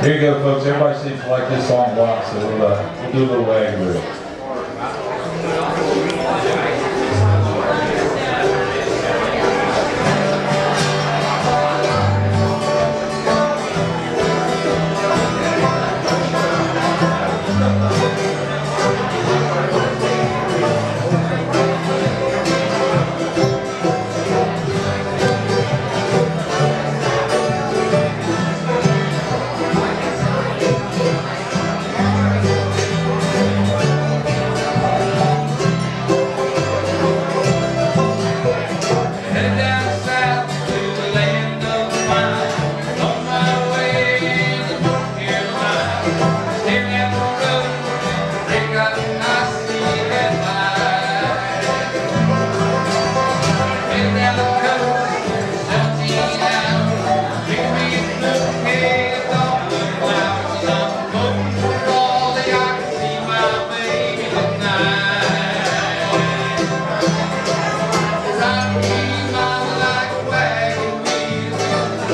Here you go, folks. Everybody seems to like this song a lot, so we'll, uh, we'll do a little wag.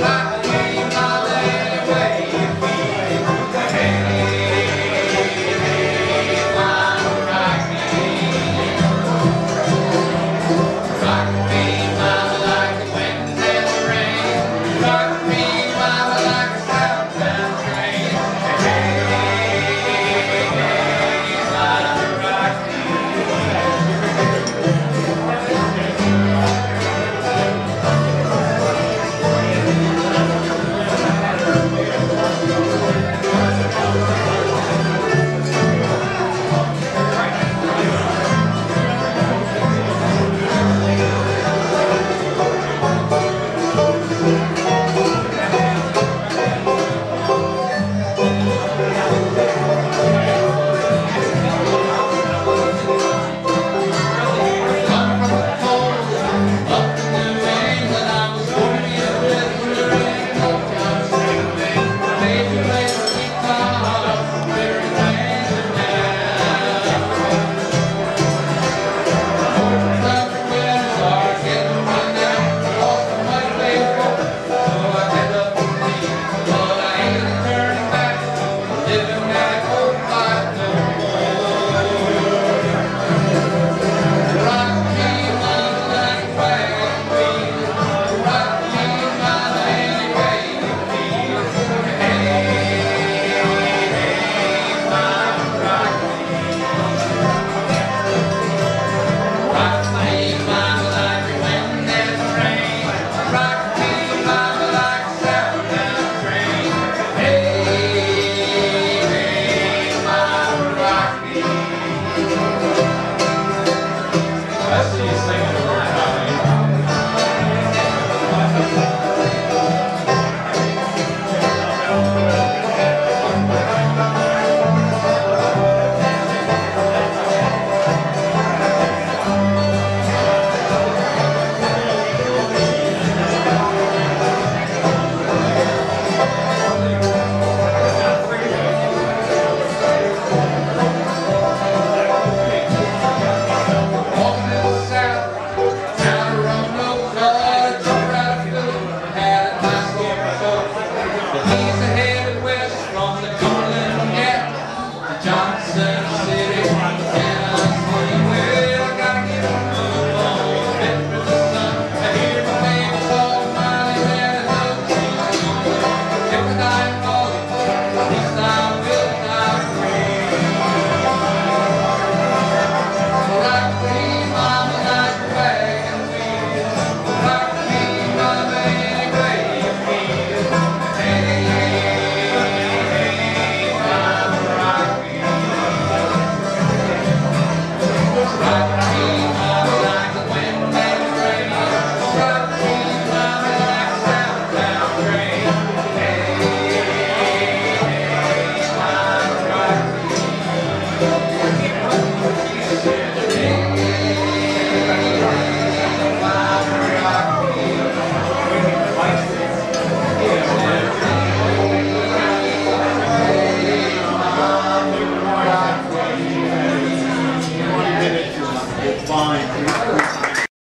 my